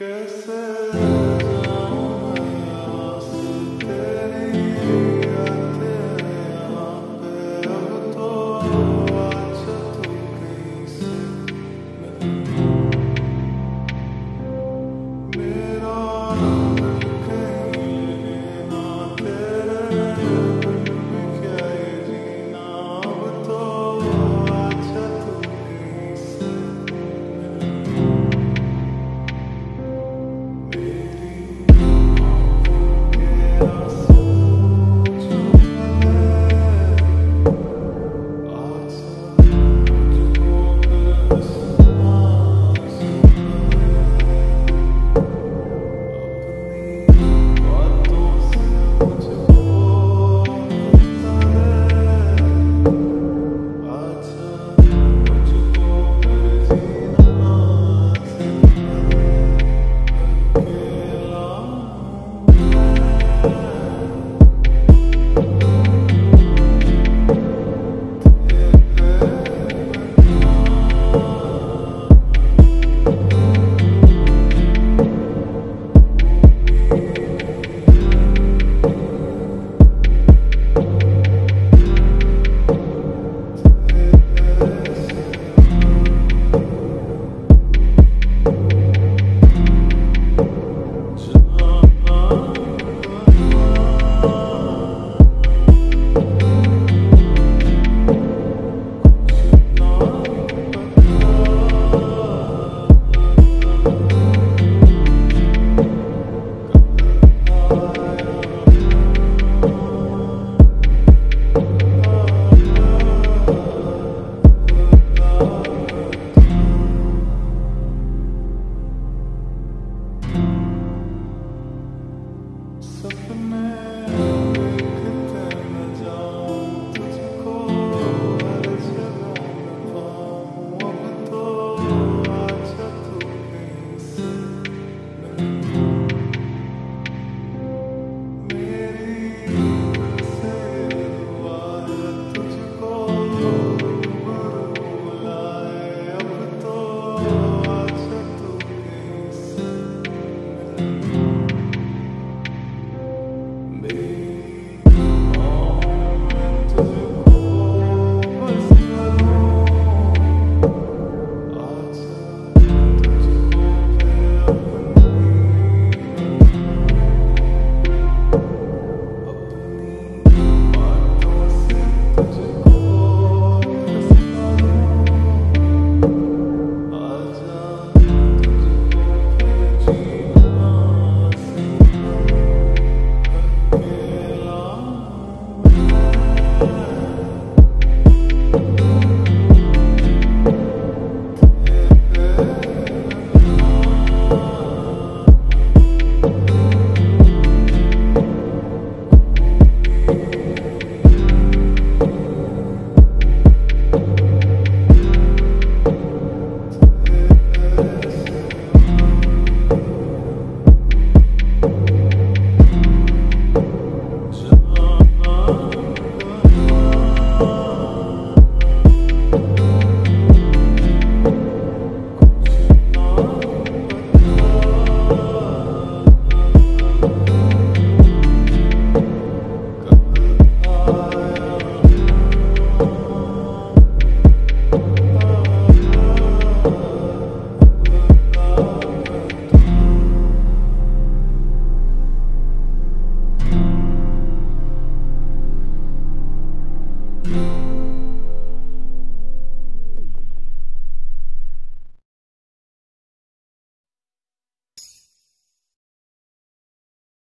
Que será?